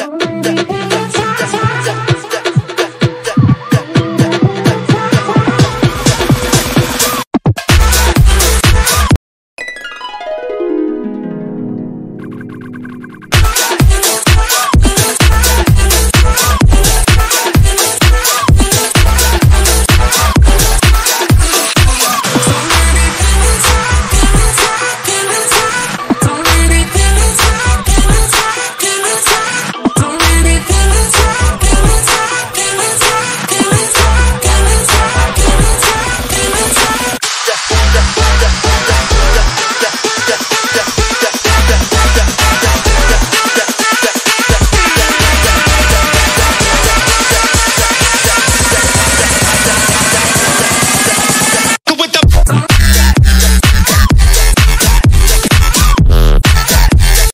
that, that.